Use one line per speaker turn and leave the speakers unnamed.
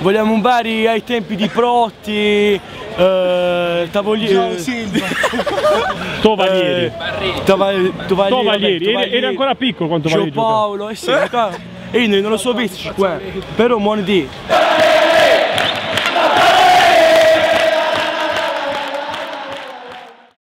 vogliamo un bari ai tempi di Protti, eh, Tavolieri.
Tovalieri.
Eh, Tova- Tovalieri,
Tovalieri,
vabbè,
eri, ancora piccolo quanto
Gio
Tovalieri.
Paolo, eh sì, raga. E eh, io non lo so visto eh. però buon di.